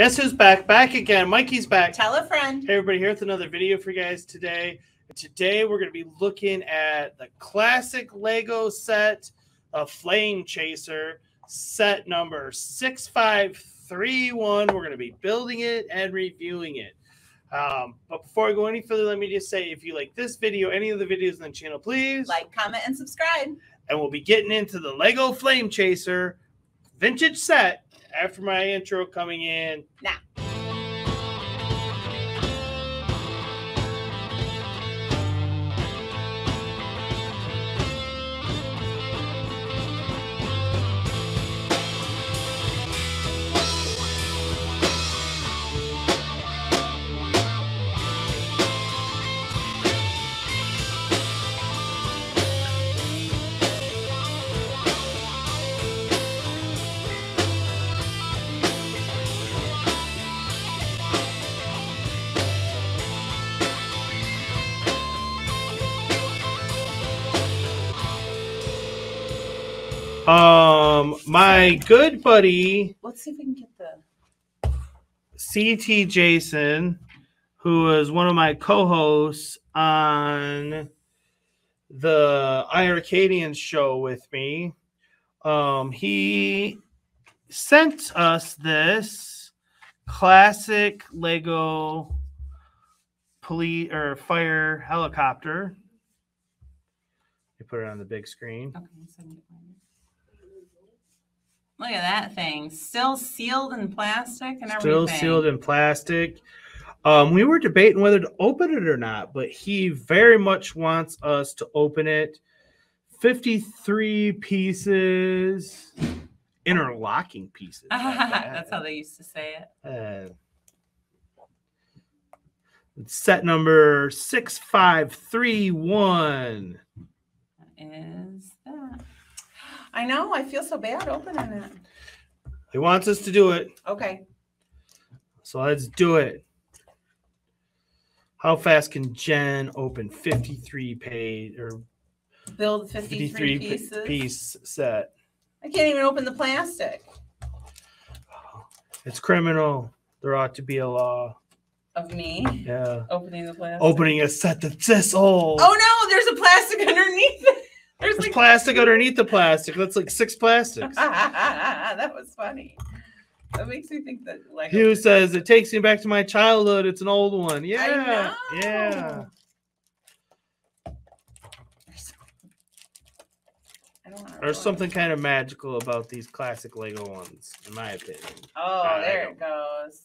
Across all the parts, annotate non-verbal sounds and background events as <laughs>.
Guess who's back? Back again. Mikey's back. Tell a friend. Hey, everybody, here with another video for you guys today. Today, we're going to be looking at the classic Lego set of Flame Chaser, set number 6531. We're going to be building it and reviewing it. Um, but before I go any further, let me just say if you like this video, any of the videos on the channel, please Like, comment, and subscribe. and we'll be getting into the Lego Flame Chaser vintage set after my intro coming in. Now. Um, my good buddy Let's see if we can get the. CT Jason, who is one of my co-hosts on the iArcadian show with me, um, he sent us this classic Lego police or fire helicopter. You put it on the big screen. Okay, so Look at that thing. Still sealed in plastic and everything. Still sealed in plastic. Um, we were debating whether to open it or not, but he very much wants us to open it. 53 pieces, interlocking pieces. <laughs> at that. That's how they used to say it. Uh, set number 6531. Is that? I know. I feel so bad opening it. He wants us to do it, Okay. so let's do it. How fast can Jen open 53 page or Build 53, 53 p- pieces. piece set? I can't even open the plastic It's criminal. There ought to be a law. of me Yeah. opening the plastic. Opening a set that's this old. Oh no, there's a plastic <laughs> underneath it. There's There's like plastic underneath the plastic. That's like six plastics. <laughs> that was funny. That makes me think that like Hugh says it takes me back to my childhood. It's an old one. Yeah. know. Yeah. I don't wanna There's something kind of magical about these classic Lego ones, in my opinion. Oh, I there it goes.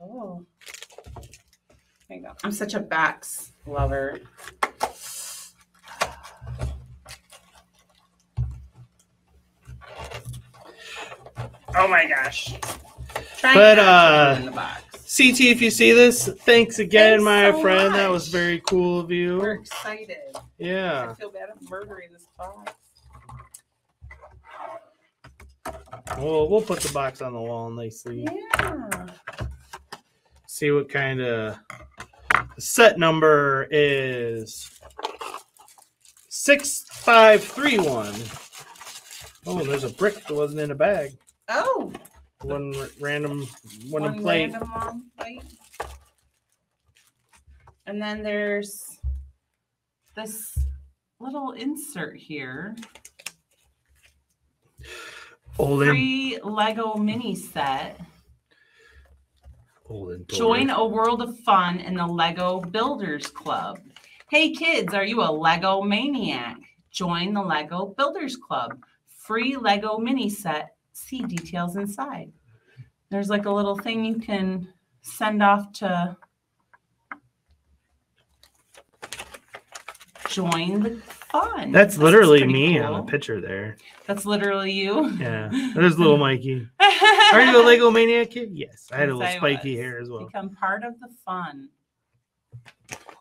Oh. There you go. I'm such a box lover. Oh my gosh. Trying But, to uh, ruin the box. CT, if you see this, thanks again, Thanks my so friend. That was very cool of you. We're you. excited. Yeah. I feel bad I'm murdering this box. We'll, we'll put the box on the wall nicely. Yeah. see what kind of set number is 6531 oh there's a brick that wasn't in a bag Oh, one random one, one plate random plate. And then there's this little insert here. old and, Free Lego mini set. old and Join a world of fun in the Lego Builders Club. Hey kids, are you a Lego maniac? Join the Lego Builders Club. Free Lego mini set. See details inside. There's like a little thing you can send off to join the fun. that's This is literally me cool. on the picture there That's literally you. yeah there's little <laughs> mikey <laughs> are you a lego maniac kid yes i had a little I spiky was. hair as well Become part of the fun.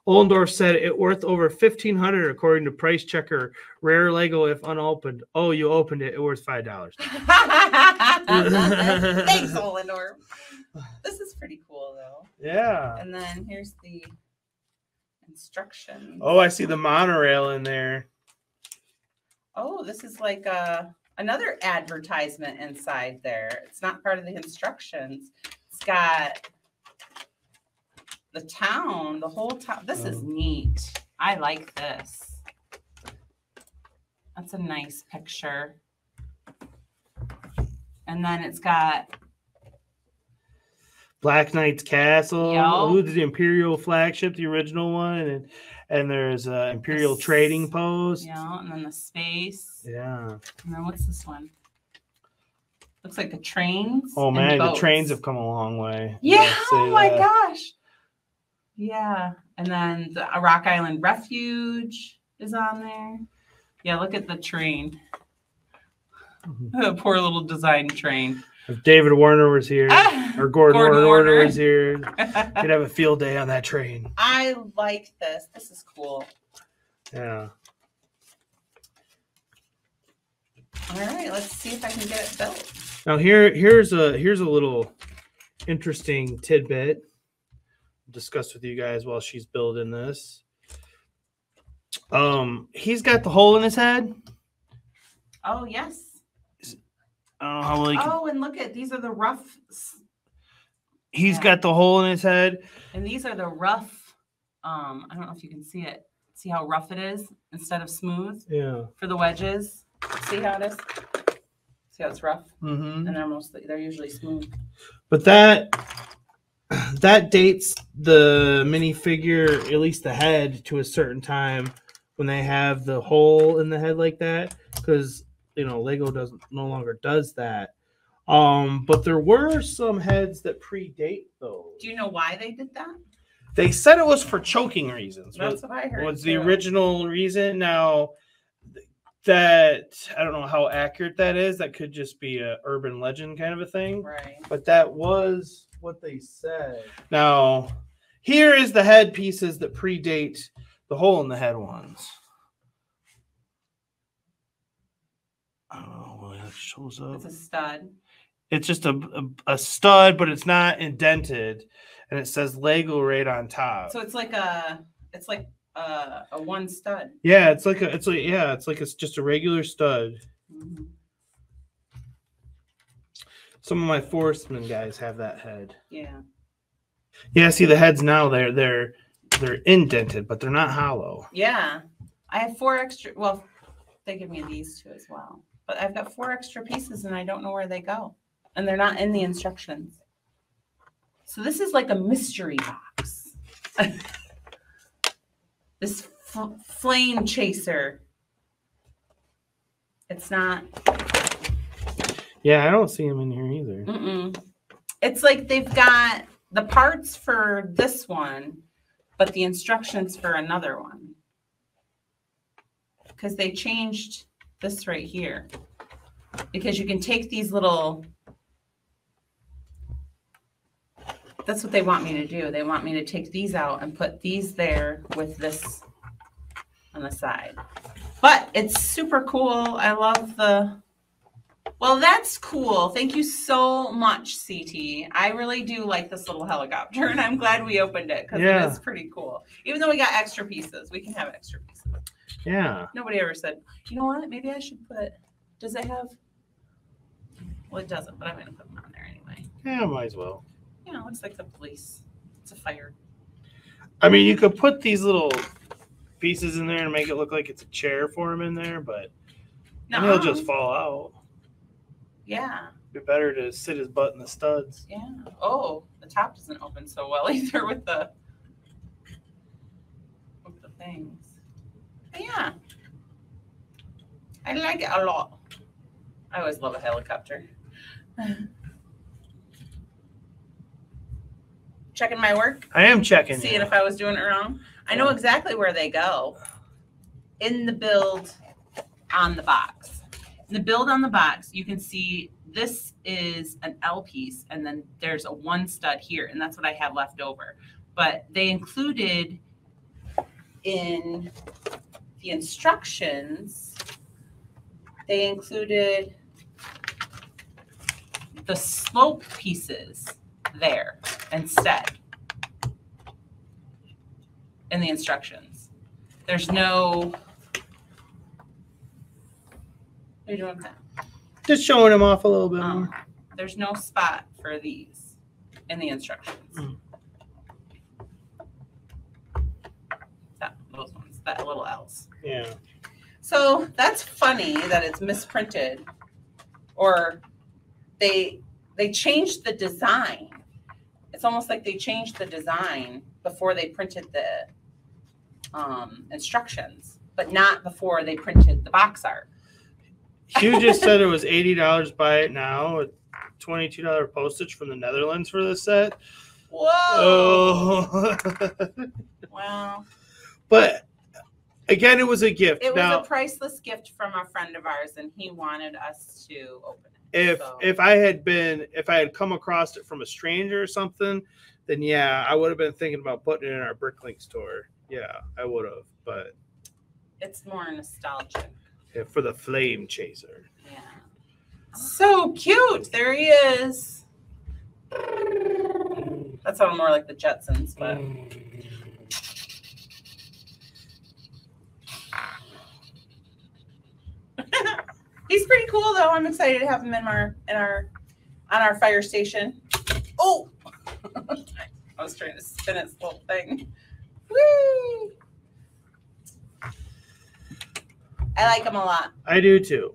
Oldendorf said it worth over 1500 according to price checker rare lego if unopened oh you opened it it worth five dollars <laughs> Thanks, <laughs> Olendorf. This is pretty cool, though. yeah And then here's the instructions. oh i see the monorail in there Oh, this is like a, another advertisement inside there. It's not part of the instructions. It's got the town, the whole town. This is Oh. neat. I like this. That's a nice picture. And then it's got Black Knight's Castle. Yo. Ooh, the Imperial flagship, the original one, and and there's uh, Imperial Trading Post. know, and then the space. Yeah. And then what's this one? Looks like the trains. Oh man, the trains have come a long way. Yeah. Oh my that. gosh. Yeah. And then the Rock Island Refuge is on there. Yeah, look at the train. Mhm. <laughs> Poor little design train. If David Warner was here, <laughs> or Gordon, Gordon Warner, Warner. was here, <laughs> could have a field day on that train. I like this. This is cool. Yeah. All right, let's see if I can get it built. Now here here's a here's a little interesting tidbit discuss with you guys while she's building this. Um, he's got the hole in his head. Oh, yes. I don't know how well can, Oh, and look at these are the rough, he's yeah. got the hole in his head. and these are the rough. Um, I don't know if you can see it. See how rough it is instead of smooth Yeah. for the wedges. See how it is? See how it's rough? Mm-hmm. And they're mostly they're usually smooth. But that <clears throat> that dates the minifigure, at least the head, to a certain time when they have the hole in the head like that, because you know Lego doesn't no longer does that. Um, but there were some heads that predate those. Do you know why they did that? They said it was for choking reasons. That's Was, what I heard. was the original reason? Now that I don't know how accurate that is. That could just be a urban legend kind of a thing Right. but that was what they said. Now, here is the head pieces that predate the hole in the head ones. Oh, well, that shows up. It's a stud. It's just a, a, a stud, but it's not indented, and it says Lego right on top. So it's like a it's like a, a one stud. yeah, it's like a, it's like yeah, it's like it's just a regular stud. Mhm. Some of my forestman guys have that head. Yeah. Yeah, see the heads now they're they're they're indented, but they're not hollow. Yeah. I have four extra well, they give me these two as well. But I've got four extra pieces and I don't know where they go. And they're not in the instructions. So this is like a mystery box. <laughs> this flame chaser. It's not Yeah, I don't see them in here either. Mm-mm. It's like they've got the parts for this one, but the instructions for another one. Because they changed this right here. Because you can take these little. That's what they want me to do. They want me to take these out and put these there with this on the side. But it's super cool. I love the well, that's cool. Thank you so much, CT. I really do like this little helicopter, and I'm glad we opened it because Yeah. it is pretty cool. Even though we got extra pieces, we can have extra pieces. Yeah. Nobody ever said, you know what? Maybe I should put. Does it have? Well, it doesn't, but I'm gonna put them on there anyway. Yeah, might as well. You know, it's like the police. It's a fire. I mean, you could put these little pieces in there and make it look like it's a chair for him in there, but then he'll just fall out. Yeah, Be better to sit his butt in the studs. yeah. Oh, the top doesn't open so well <laughs> either with the with the things. But yeah, I like it a lot. I always love a helicopter. <sighs> Checking my work. I am checking. seeing if I was doing it wrong. I know exactly where they go in the build on the box. The build on the box, you can see this is an L piece, and then there's a one stud here, and that's what I have left over. But they included in the instructions, they included the slope pieces there instead in the instructions. There's no. Are doing that? Just showing them off a little bit Um, more. there's no spot for these in the instructions. Mm. That, those ones, that little L's. Yeah. So that's funny that it's misprinted, or they they changed the design. It's almost like they changed the design before they printed the um, instructions, but not before they printed the box art. Hugh just said it was eighty dollars. Buy it now. with Twenty-two dollar postage from the Netherlands for this set. Whoa! Oh, <laughs> Well, but again, it was a gift. it was now, a priceless gift from a friend of ours, and he wanted us to open it. if so- if I had been if I had come across it from a stranger or something, then yeah, I would have been thinking about putting it in our Bricklink store. Yeah, I would have. But It's more nostalgic. For the Flame Chaser. Yeah. So cute. There he is. That sounded more like the Jetsons, but <laughs> he's pretty cool though. I'm excited to have him in our in our on our fire station. Oh, <laughs> I was trying to spin its little thing. Whee! I like him a lot. I do too.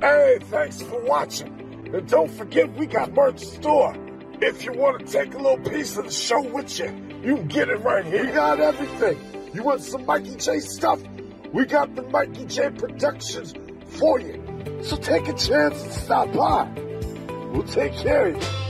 Hey, thanks for watching. And don't forget, we got merch store. If you want to take a little piece of the show with you, you can get it right here. We got everything. You want some Mikey J stuff? We got the Mikey J Productions for you. So take a chance and stop by. We'll take care of you.